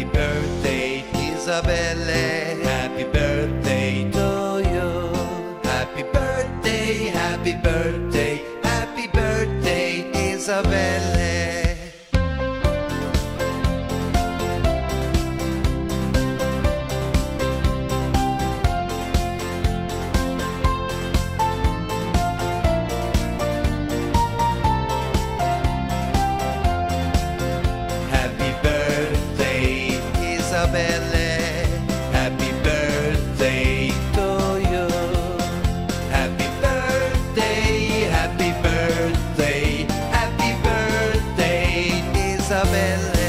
Happy birthday, Ysabelle. Happy birthday to you. Happy birthday, happy birthday, happy birthday, Ysabelle. Ysabelle. Happy birthday to you. Happy birthday, happy birthday, happy birthday, Ysabelle.